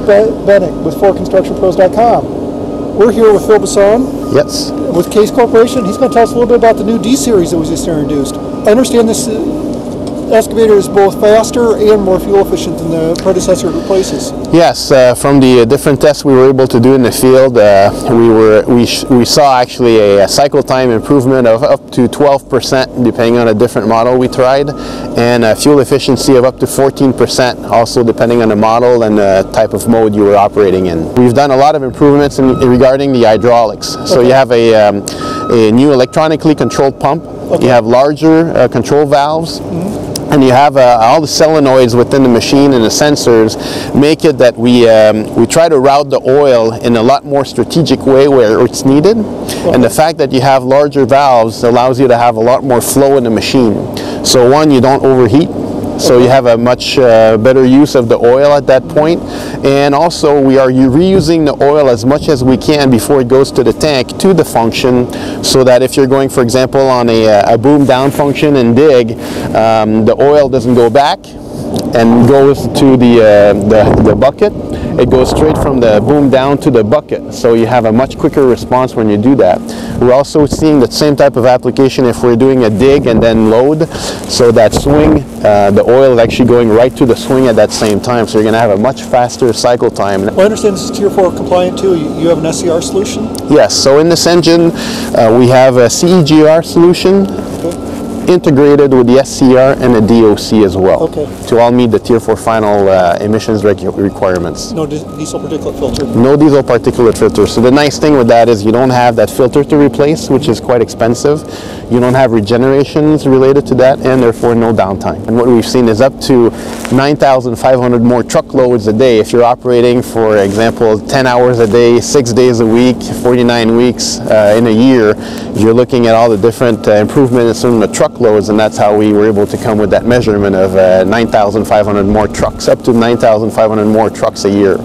Curt Bennink with ForConstructionPros.com. We're here with Phil Basson. Yes. With Case Corporation. He's going to tell us a little bit about the new D series that was just introduced. I understand this excavator is both faster and more fuel efficient than the predecessor it replaces. Yes, uh, from the different tests we were able to do in the field, uh, we were we, we saw actually a, a, cycle time improvement of up to 12% depending on a different model we tried, and a fuel efficiency of up to 14% also depending on the model and the type of mode you were operating in. We've done a lot of improvements in, regarding the hydraulics. So okay. you have a, um, a new electronically controlled pump. Okay. You have larger uh, control valves. Mm -hmm and you have uh, all the solenoids within the machine and the sensors make it that we um, we try to route the oil in a lot more strategic way where it's needed. And the fact that you have larger valves allows you to have a lot more flow in the machine. So one you don't overheat so you have a much uh, better use of the oil at that point. And also we are reusing the oil as much as we can before it goes to the tank to the function so that if you're going, for example, on a, a boom down function and dig, um, the oil doesn't go back and goes to the, uh, the, the bucket it goes straight from the boom down to the bucket. So you have a much quicker response when you do that. We're also seeing the same type of application if we're doing a dig and then load. So that swing, uh, the oil is actually going right to the swing at that same time. So you're going to have a much faster cycle time. Well, I understand this is Tier 4 compliant too. You have an SCR solution? Yes. So in this engine, uh, we have a CEGR solution. Integrated with the SCR and the DOC as well okay. to all meet the Tier 4 final uh, emissions requirements. No diesel particulate filter? No diesel particulate filter. So the nice thing with that is you don't have that filter to replace, which is quite expensive. You don't have regenerations related to that and therefore no downtime. And what we've seen is up to 9,500 more truckloads a day if you're operating, for example, 10 hours a day, 6 days a week, 49 weeks uh, in a year. You're looking at all the different uh, improvements in the truck truckloads, and that's how we were able to come with that measurement of uh, 9,500 more trucks, up to 9,500 more trucks a year.